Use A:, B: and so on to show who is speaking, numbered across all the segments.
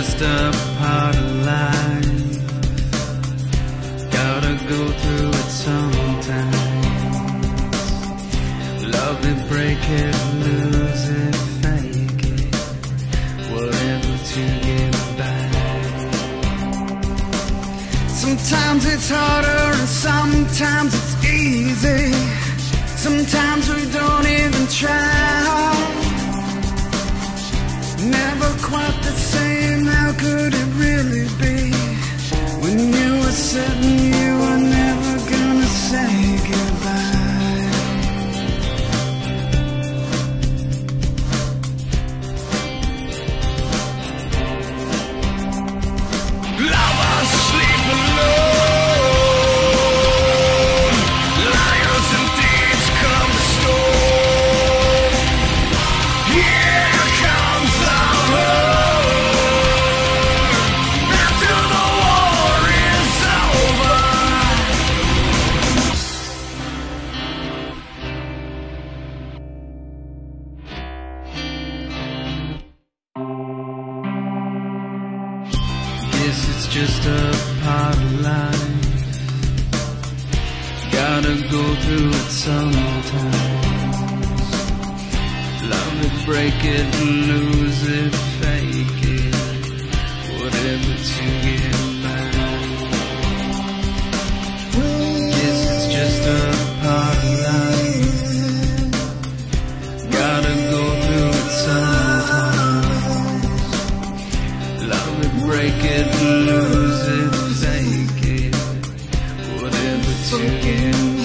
A: just a part of life. Gotta go through it sometimes. Love it, break it, lose it, fake it. Whatever to get back. Sometimes it's harder and sometimes it's easy. Sometimes we don't even try. You Guess it's just a part of life. Gotta go through it sometimes. Love it, break it, lose it, fake it. Love it, break it, lose it, take it. Whatever you get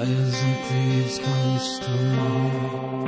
A: And thieves come to